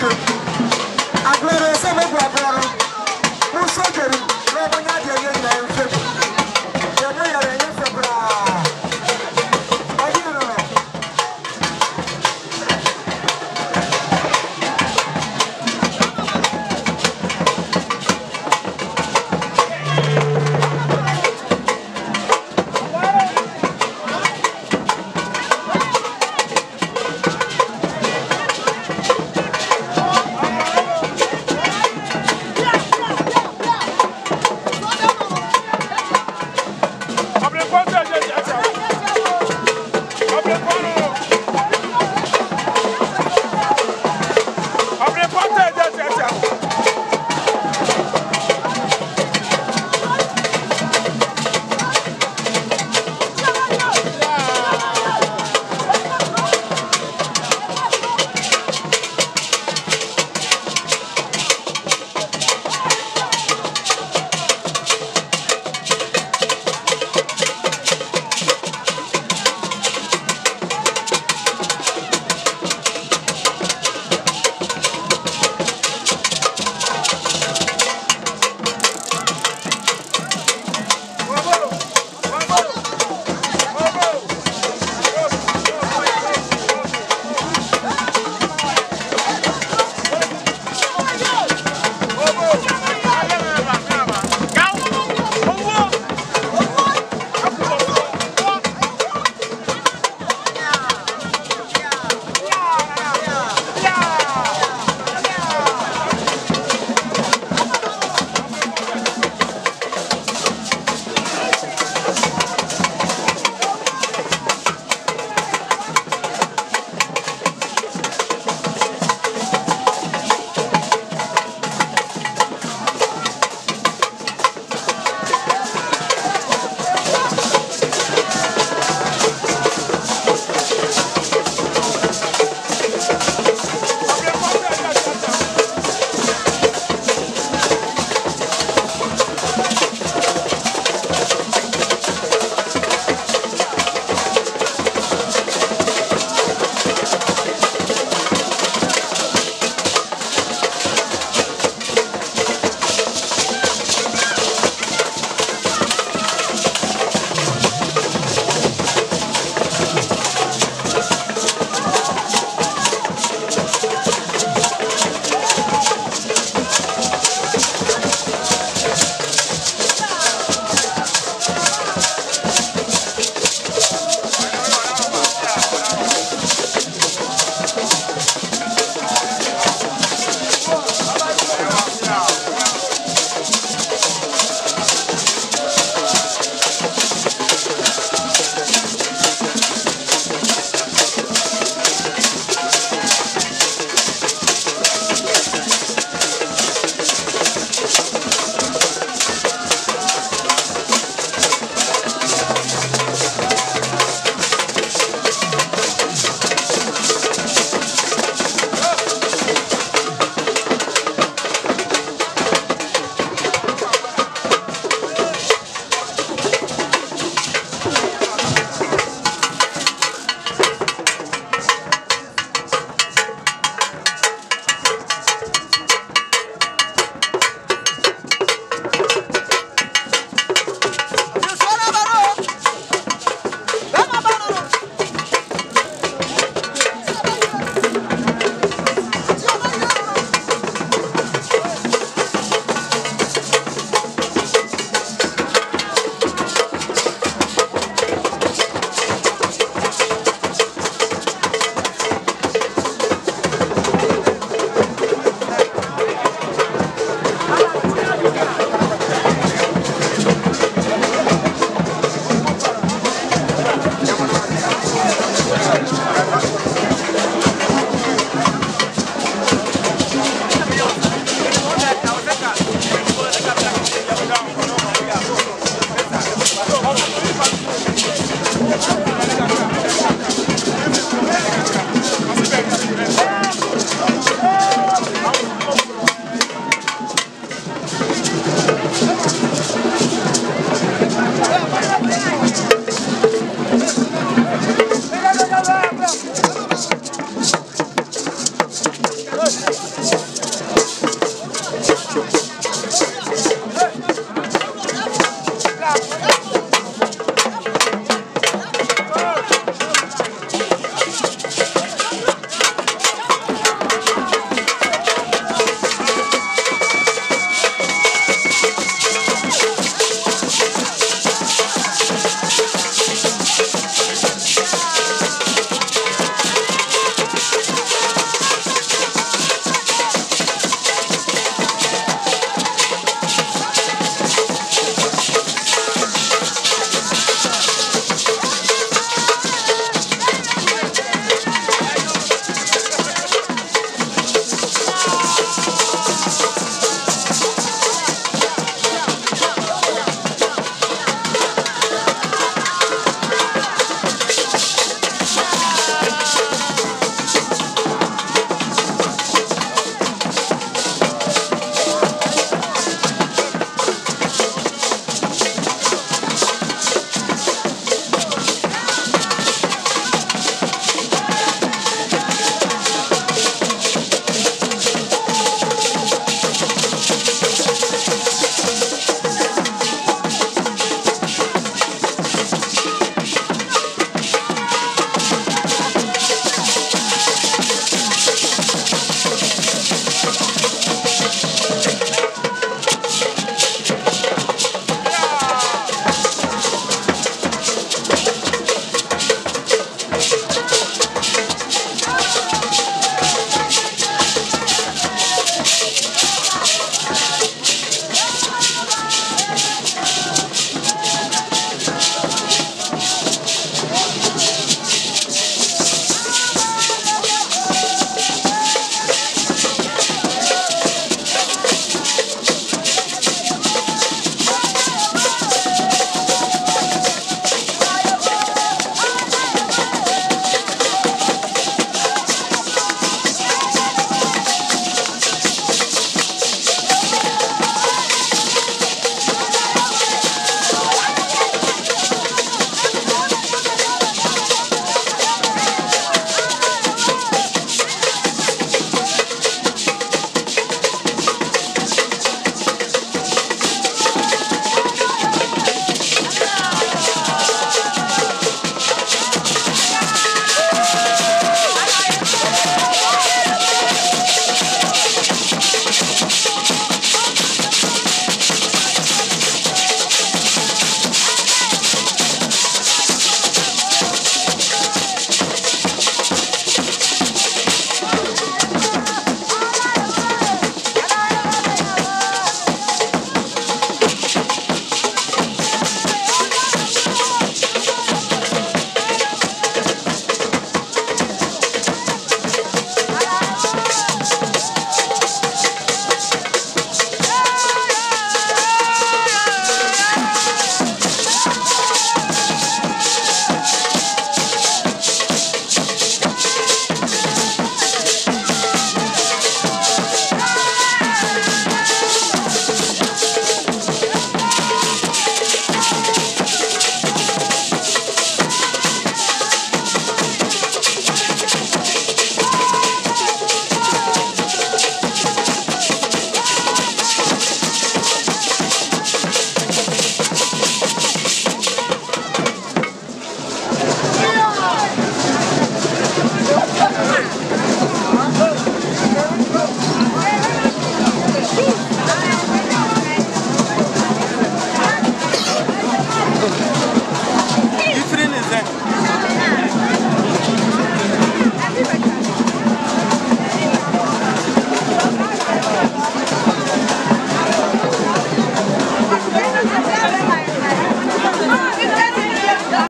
her